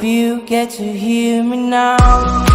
If you get to hear me now.